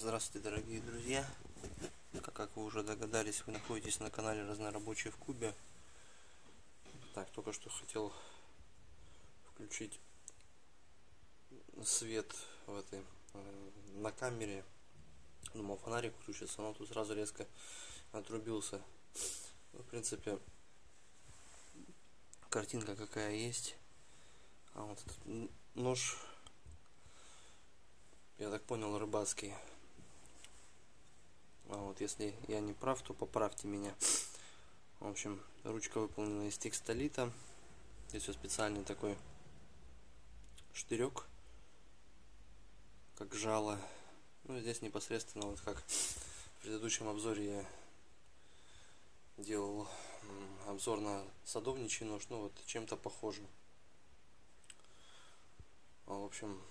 Здравствуйте, дорогие друзья! Как вы уже догадались, вы находитесь на канале Разнорабочий в Кубе. Так, только что хотел включить свет в этой э, на камере. Думал, фонарик включится, но тут сразу резко отрубился. Ну, в принципе, картинка какая есть. А вот этот нож, я так понял, рыбацкий. А вот если я не прав, то поправьте меня. В общем, ручка выполнена из текстолита. Здесь вот специальный такой штырек, как жало. Ну, здесь непосредственно, вот как в предыдущем обзоре я делал обзор на садовничий нож, ну вот чем-то похоже. А, в общем,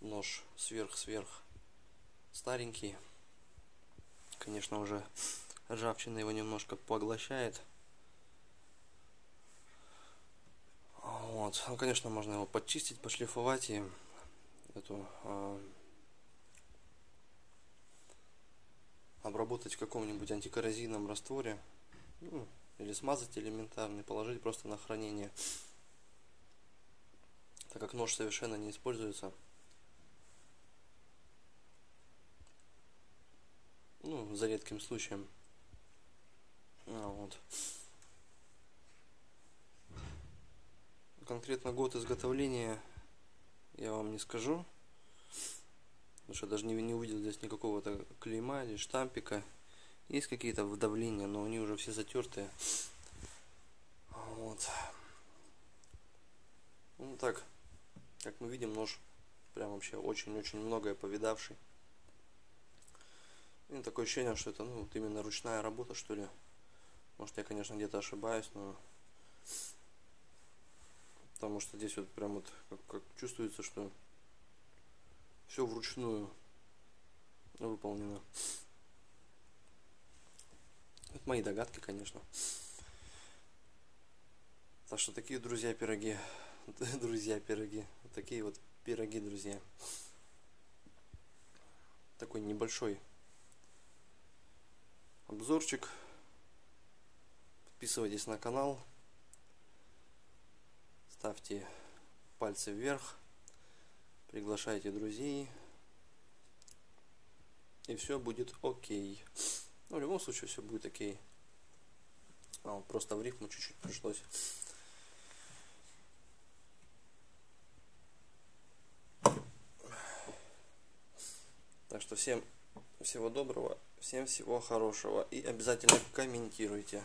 нож сверх-сверх старенький. Конечно, уже ржавчина его немножко поглощает. Вот. Ну, конечно, можно его подчистить, пошлифовать и эту э, обработать в каком-нибудь антикоррозийном растворе. Ну, или смазать элементарно положить просто на хранение. Так как нож совершенно не используется. ну, за редким случаем. А, вот. Конкретно год изготовления я вам не скажу. Потому что даже не, не увидел здесь никакого-то клейма или штампика. Есть какие-то вдавления, но они уже все затертые. Вот. Ну так, как мы видим, нож прям вообще очень-очень многое повидавший. И такое ощущение, что это ну, вот именно ручная работа, что ли. Может, я, конечно, где-то ошибаюсь, но... Потому что здесь вот прям вот как, как чувствуется, что все вручную выполнено. Это мои догадки, конечно. Так что такие друзья пироги. друзья пироги. Такие вот пироги, друзья. Такой небольшой обзорчик. Подписывайтесь на канал. Ставьте пальцы вверх. Приглашайте друзей. И все будет окей. Ну, в любом случае, все будет окей. А, вот просто в рифму чуть-чуть пришлось. Так что всем всего доброго, всем всего хорошего и обязательно комментируйте.